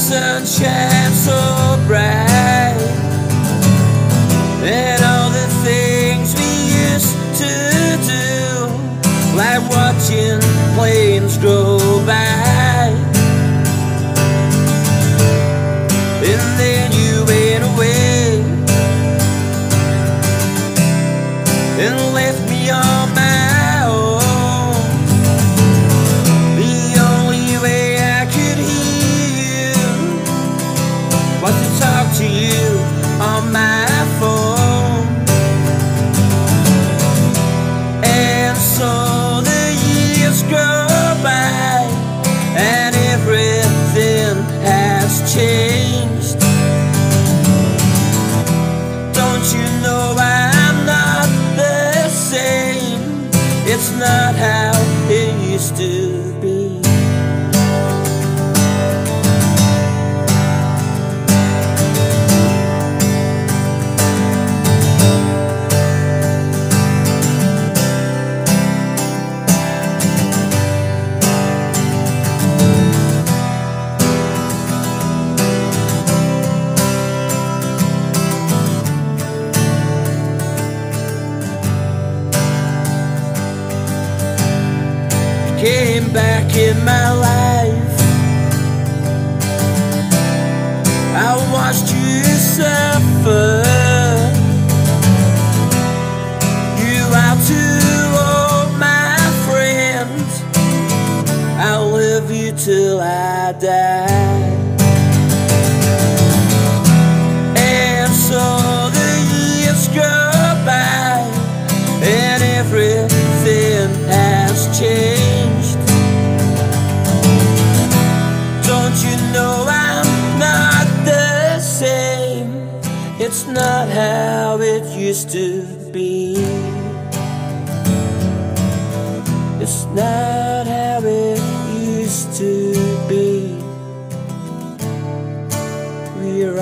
sun shines so bright, and all the things we used to do, like watching planes go by. It's not how it used to in my life. I watched you suffer. You out to all my friends. I'll love you till I die. how it used to be. It's not how it used to be. We're